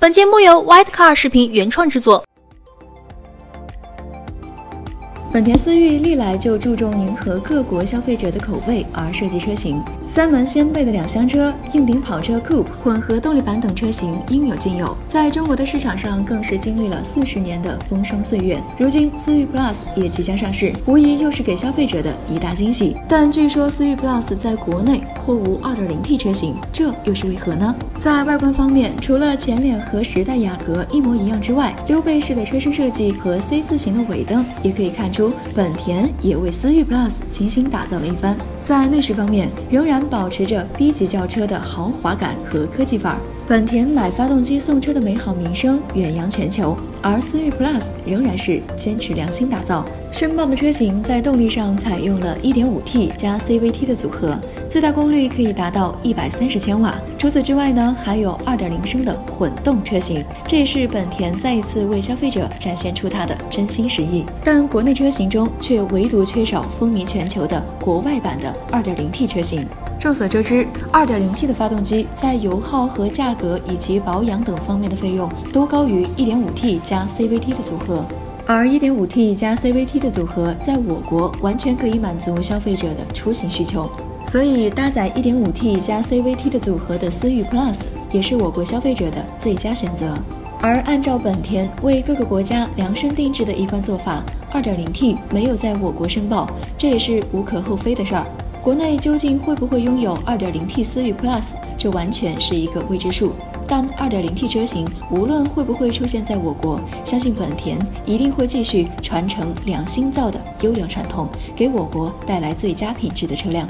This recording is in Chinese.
本节目由 White Car 视频原创制作。本田思域历来就注重迎合各国消费者的口味而设计车型，三门掀背的两厢车、硬顶跑车 Coupe、混合动力版等车型应有尽有，在中国的市场上更是经历了四十年的风霜岁月。如今思域 Plus 也即将上市，无疑又是给消费者的一大惊喜。但据说思域 Plus 在国内或无 2.0T 车型，这又是为何呢？在外观方面，除了前脸和时代雅阁一模一样之外，溜背式的车身设计和 C 字形的尾灯也可以看出。本田也为思域 Plus 精心打造了一番，在内饰方面仍然保持着 B 级轿车的豪华感和科技范儿。本田买发动机送车的美好名声远扬全球，而思域 Plus 仍然是坚持良心打造。申报的车型在动力上采用了 1.5T 加 CVT 的组合，最大功率可以达到130千瓦。除此之外呢，还有2.0升的混动车型，这也是本田再一次为消费者展现出它的真心实意。但国内车型中却唯独缺少风靡全球的国外版的 2.0T 车型。众所周知，2.0T 的发动机在油耗和价格以及保养等方面的费用都高于 1.5T 加 CVT 的组合，而 1.5T 加 CVT 的组合在我国完全可以满足消费者的出行需求，所以搭载 1.5T 加 CVT 的组合的思域 Plus 也是我国消费者的最佳选择。而按照本田为各个国家量身定制的一贯做法，2.0T 没有在我国申报，这也是无可厚非的事儿。国内究竟会不会拥有 2.0T 思域 Plus，这完全是一个未知数。但 2.0T 车型无论会不会出现在我国，相信本田一定会继续传承良心造的优良传统，给我国带来最佳品质的车辆。